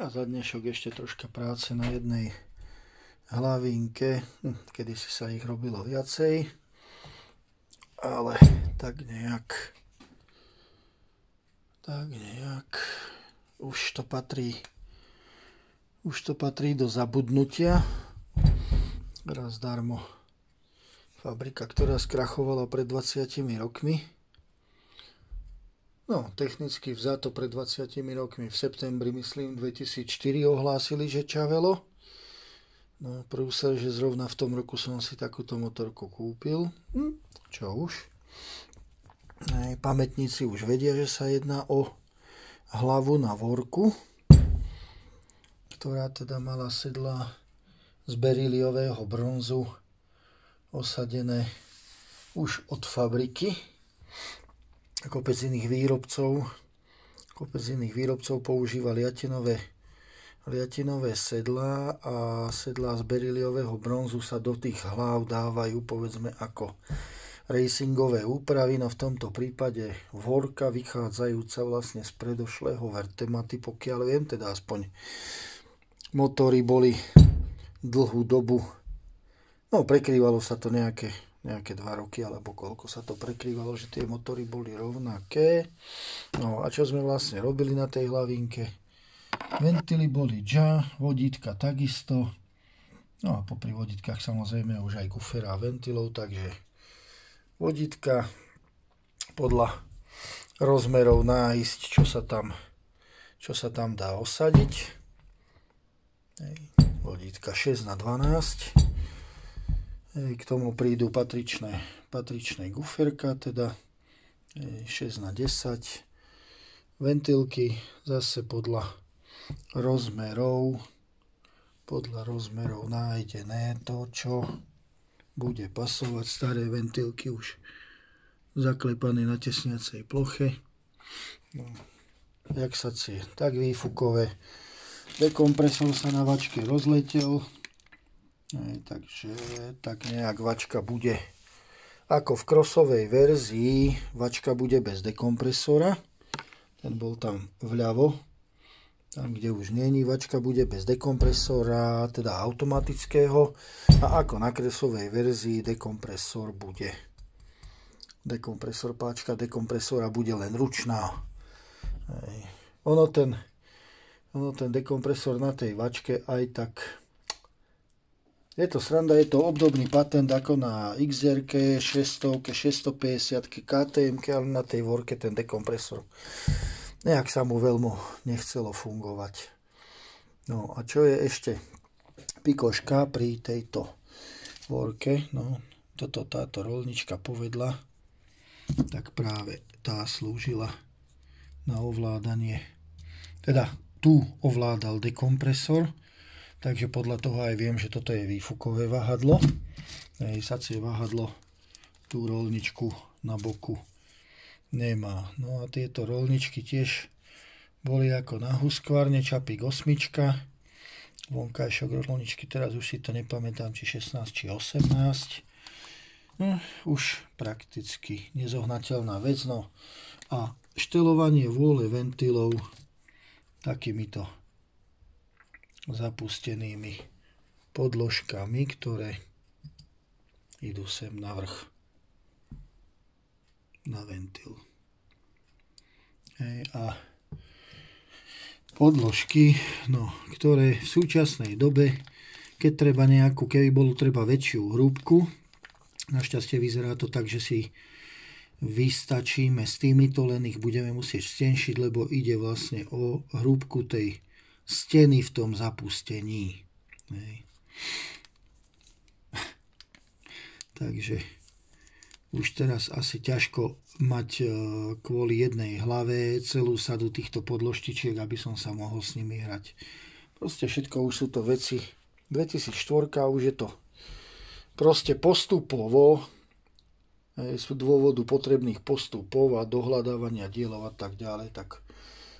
A za dnešok ešte troška práce na jednej hlavinke, hm, kedy si sa ich robilo viacej, ale tak nejak, tak nejak, už to patrí, už to patrí do zabudnutia. Raz darmo fabrika, ktorá skrachovala pred 20 rokmi, No, technicky vzato pred 20 rokmi v septembri, myslím, 2004 ohlásili, že čavelo. No, prúser, že zrovna v tom roku som si takúto motorku kúpil. Hm, čo už. Aj pamätníci už vedia, že sa jedná o hlavu na vorku, ktorá teda mala sedla z beríliového bronzu osadené už od fabriky kopec iných výrobcov, kopec iných výrobcov používa liatinové, liatinové sedlá a sedlá z beriliového bronzu sa do tých hlav dávajú povedzme ako racingové úpravy, no v tomto prípade vorka vychádzajúca vlastne z predošlého vertematy, pokiaľ viem, teda aspoň motory boli dlhú dobu, no prekrývalo sa to nejaké nejaké dva roky, alebo koľko sa to prekrývalo, že tie motory boli rovnaké. No a čo sme vlastne robili na tej hlavinke? Ventily boli JA, vodítka takisto. No a popri vodítkach samozrejme už aj kufera a ventilov, takže vodítka podľa rozmerov nájsť, čo sa tam, čo sa tam dá osadiť. Vodítka 6 na 12 k tomu prídu patričné, patričné guferka, teda 6 na 10 ventilky, zase podľa rozmerov, podľa rozmerov nájdené to, čo bude pasovať staré ventilky už zaklepané na tesniacej ploche. No, jak sa cie, tak výfukové. Dekompresor sa na vačke rozletel, Takže tak nejak vačka bude ako v krosovej verzii, vačka bude bez dekompresora. Ten bol tam vľavo, tam kde už není, vačka bude bez dekompresora, teda automatického. A ako na kresovej verzii dekompresor bude. Dekompresor páčka dekompresora bude len ručná. Ono ten, ono ten dekompresor na tej vačke aj tak je to sranda, je to obdobný patent ako na XR, 600, 650, KTM, ale na tej vorke ten dekompresor. Nejak sa mu veľmi nechcelo fungovať. No a čo je ešte? Pikoška pri tejto vorke, no toto táto rolnička povedla, tak práve tá slúžila na ovládanie, teda tu ovládal dekompresor, Takže podľa toho aj viem, že toto je výfukové váhadlo. Sacie váhadlo tú rolničku na boku nemá. No a tieto rolničky tiež boli ako na huskvarne, čapík osmička. Vonkajšok rolničky, teraz už si to nepamätám, či 16, či 18. No, už prakticky nezohnateľná vec. No a štelovanie vôle ventilov takýmito zapustenými podložkami, ktoré idú sem na vrch na ventil. A podložky, no, ktoré v súčasnej dobe, keď treba nejakú, keby bolo treba väčšiu hrúbku, našťastie vyzerá to tak, že si vystačíme s týmito, len ich budeme musieť stenšiť, lebo ide vlastne o hrúbku tej steny v tom zapustení. Hej. Takže už teraz asi ťažko mať e, kvôli jednej hlave celú sadu týchto podložtičiek, aby som sa mohol s nimi hrať. Proste všetko už sú to veci. 2004 už je to proste postupovo z dôvodu potrebných postupov a dohľadávania dielov a tak ďalej, tak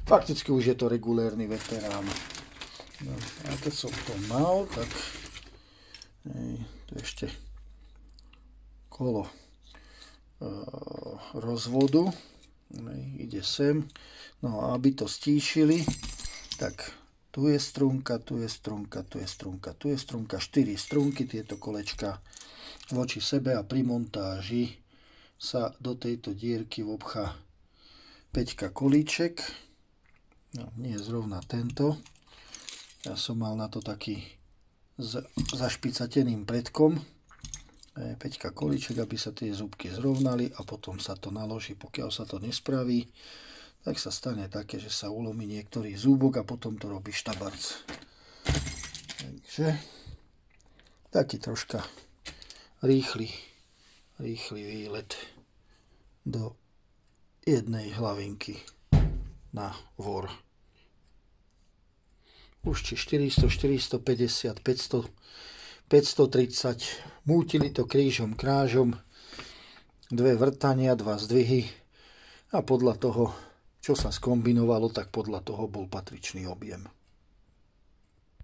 fakticky už je to regulérny veterán. No, a keď som to mal, tak hej, to ešte kolo e, rozvodu hej, ide sem. No a aby to stíšili, tak tu je strunka, tu je strunka, tu je strunka, tu je strunka, 4 strunky, tieto kolečka voči sebe a pri montáži sa do tejto dierky vobcha 5 kolíček. No, nie zrovna tento. Ja som mal na to taký s zašpicateným predkom. 5 kolíček, aby sa tie zúbky zrovnali a potom sa to naloží. Pokiaľ sa to nespraví, tak sa stane také, že sa ulomí niektorý zúbok a potom to robí štabarc. Takže taký troška rýchly, rýchly výlet do jednej hlavinky na vor. Už či 400, 450, 500, 530. Mútili to krížom krážom. Dve vrtania, dva zdvihy. A podľa toho čo sa skombinovalo, tak podľa toho bol patričný objem.